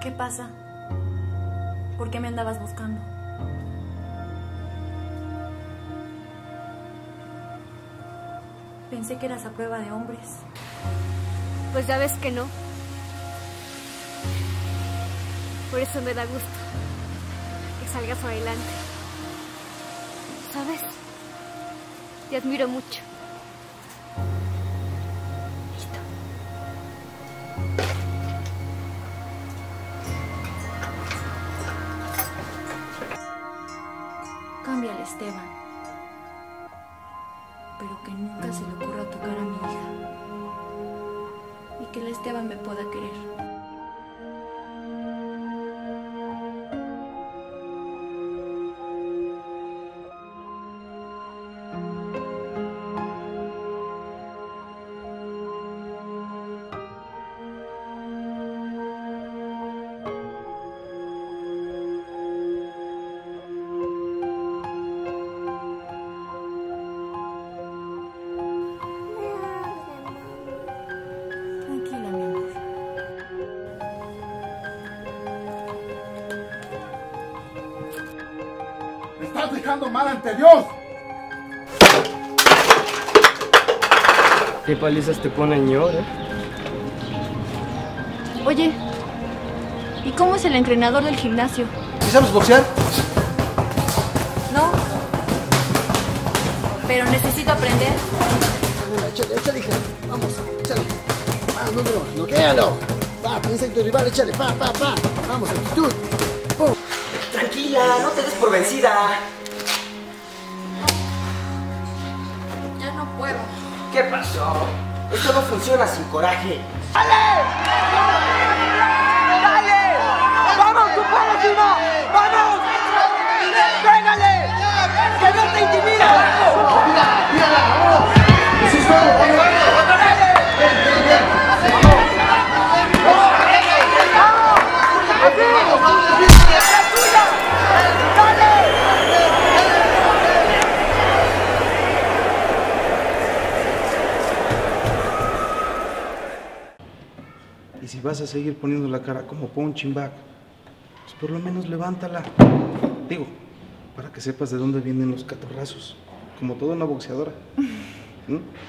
¿Qué pasa? ¿Por qué me andabas buscando? Pensé que eras a prueba de hombres. Pues ya ves que no. Por eso me da gusto que salgas adelante. ¿Sabes? Te admiro mucho. Cámbiale, Esteban. Pero que nunca se le ocurra tocar a mi hija. Y que el Esteban me pueda querer. Estás dejando mal ante Dios. Qué palizas te pone ñor, ¿eh? Oye, ¿y cómo es el entrenador del gimnasio? ¿Sí sabes boxear? No. Pero necesito aprender. Échale, échale, hija. Vamos, échale. Va, número, noquéalo. Va, piensa en tu rival, échale, pa, pa, pa. Vamos, actitud. Tranquila, no te des por vencida. Ya no puedo. ¿Qué pasó? Esto no funciona sin coraje. ¡Vamos, Y si vas a seguir poniendo la cara como punching bag, pues por lo menos levántala. Digo, para que sepas de dónde vienen los catorrazos, como toda una boxeadora.